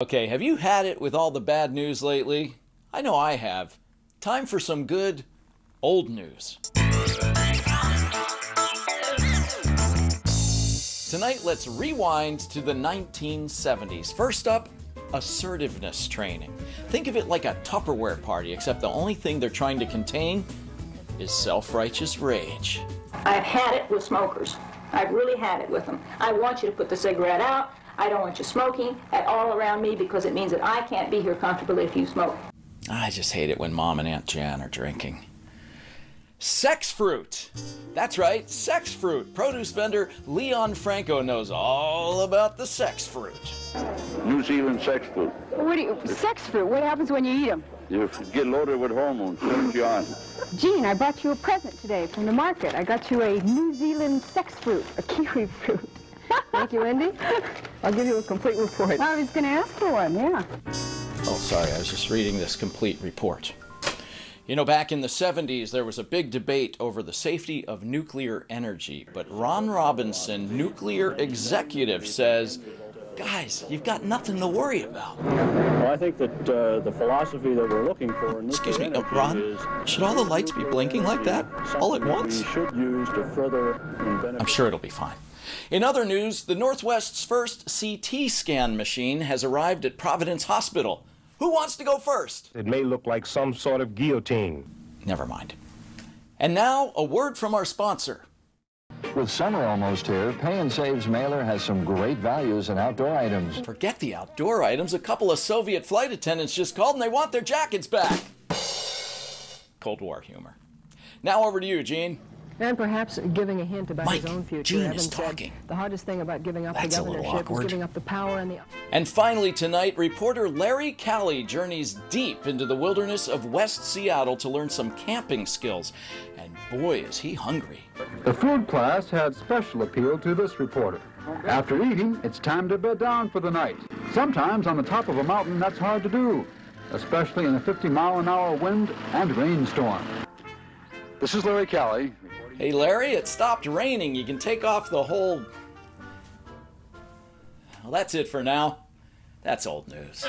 Okay, have you had it with all the bad news lately? I know I have. Time for some good old news. Tonight, let's rewind to the 1970s. First up, assertiveness training. Think of it like a Tupperware party, except the only thing they're trying to contain is self righteous rage. I've had it with smokers. I've really had it with them. I want you to put the cigarette out. I don't want you smoking at all around me because it means that I can't be here comfortably if you smoke. I just hate it when Mom and Aunt Jan are drinking. Sex fruit. That's right, sex fruit. Produce vendor Leon Franco knows all about the sex fruit. New Zealand sex fruit. What do you, sex fruit? What happens when you eat them? You get loaded with hormones, turns you on. Jean, I brought you a present today from the market. I got you a New Zealand sex fruit, a kiwi fruit. Thank you, Wendy. I'll give you a complete report. I was going to ask for one, yeah. Oh, sorry, I was just reading this complete report. You know, back in the 70s, there was a big debate over the safety of nuclear energy, but Ron Robinson, nuclear executive, says, guys, you've got nothing to worry about. Well, I think that uh, the philosophy that we're looking for in Excuse me, uh, Ron, should all the lights be blinking like that all at once? Should use to further benefit. I'm sure it'll be fine. In other news, the Northwest's first CT scan machine has arrived at Providence Hospital. Who wants to go first? It may look like some sort of guillotine. Never mind. And now, a word from our sponsor. With summer almost here, Pay 'n Save's mailer has some great values in outdoor items. Forget the outdoor items. A couple of Soviet flight attendants just called and they want their jackets back. Cold War humor. Now over to you, Jean. And perhaps giving a hint about Mike, his own future. Gene Evans is said, talking. the hardest thing about giving up That's the little governorship is giving up the power and the... And finally, tonight, reporter Larry Callie journeys deep into the wilderness of West Seattle to learn some camping skills. And boy, is he hungry. The food class had special appeal to this reporter. After eating, it's time to bed down for the night. Sometimes on the top of a mountain, that's hard to do, especially in a 50 mile an hour wind and rainstorm. This is Larry Kelly. Hey, Larry, it stopped raining. You can take off the whole. Well, that's it for now. That's old news.